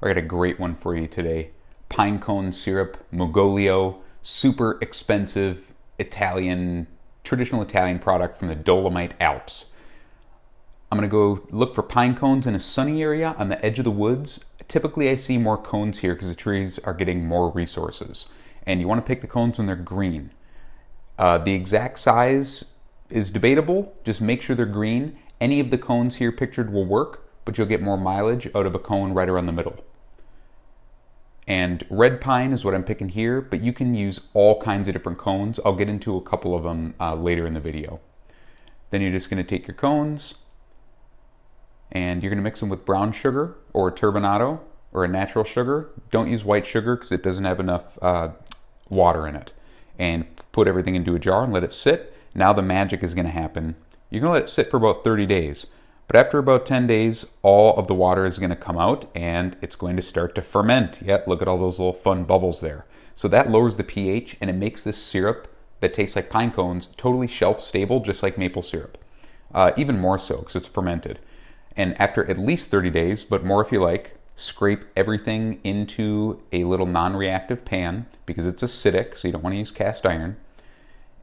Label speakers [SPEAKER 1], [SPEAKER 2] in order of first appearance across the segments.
[SPEAKER 1] I got a great one for you today. Pine cone syrup, Mugolio, super expensive Italian, traditional Italian product from the Dolomite Alps. I'm gonna go look for pine cones in a sunny area on the edge of the woods. Typically I see more cones here because the trees are getting more resources. And you wanna pick the cones when they're green. Uh, the exact size is debatable, just make sure they're green. Any of the cones here pictured will work, but you'll get more mileage out of a cone right around the middle. And red pine is what I'm picking here, but you can use all kinds of different cones. I'll get into a couple of them uh, later in the video. Then you're just gonna take your cones and you're gonna mix them with brown sugar or a turbinado or a natural sugar. Don't use white sugar because it doesn't have enough uh, water in it. And put everything into a jar and let it sit. Now the magic is gonna happen. You're gonna let it sit for about 30 days. But after about 10 days, all of the water is going to come out and it's going to start to ferment. Yep, look at all those little fun bubbles there. So that lowers the pH and it makes this syrup that tastes like pine cones totally shelf stable, just like maple syrup. Uh, even more so because it's fermented. And after at least 30 days, but more if you like, scrape everything into a little non reactive pan because it's acidic, so you don't want to use cast iron.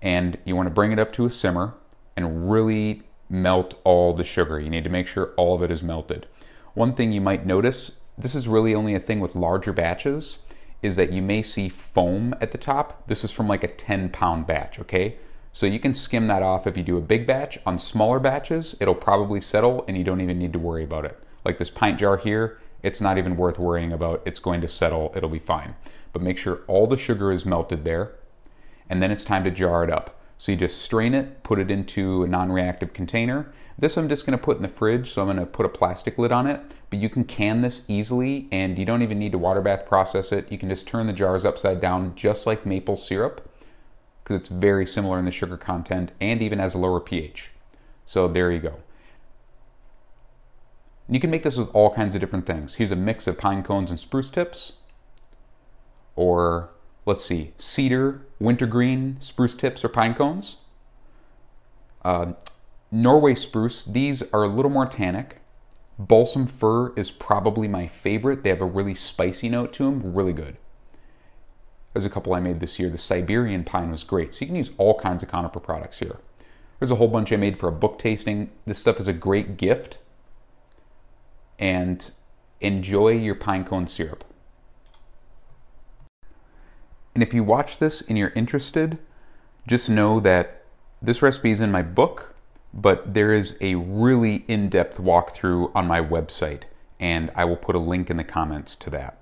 [SPEAKER 1] And you want to bring it up to a simmer and really melt all the sugar. You need to make sure all of it is melted. One thing you might notice, this is really only a thing with larger batches, is that you may see foam at the top. This is from like a 10 pound batch, okay? So you can skim that off if you do a big batch. On smaller batches, it'll probably settle and you don't even need to worry about it. Like this pint jar here, it's not even worth worrying about. It's going to settle, it'll be fine. But make sure all the sugar is melted there, and then it's time to jar it up. So you just strain it, put it into a non-reactive container. This I'm just gonna put in the fridge, so I'm gonna put a plastic lid on it, but you can can this easily and you don't even need to water bath process it. You can just turn the jars upside down just like maple syrup because it's very similar in the sugar content and even has a lower pH. So there you go. You can make this with all kinds of different things. Here's a mix of pine cones and spruce tips, or let's see, cedar, wintergreen, spruce tips, or pine cones. Uh, Norway spruce, these are a little more tannic. Balsam fir is probably my favorite. They have a really spicy note to them, really good. There's a couple I made this year. The Siberian pine was great. So you can use all kinds of conifer products here. There's a whole bunch I made for a book tasting. This stuff is a great gift. And enjoy your pine cone syrup. And if you watch this and you're interested, just know that this recipe is in my book, but there is a really in-depth walkthrough on my website, and I will put a link in the comments to that.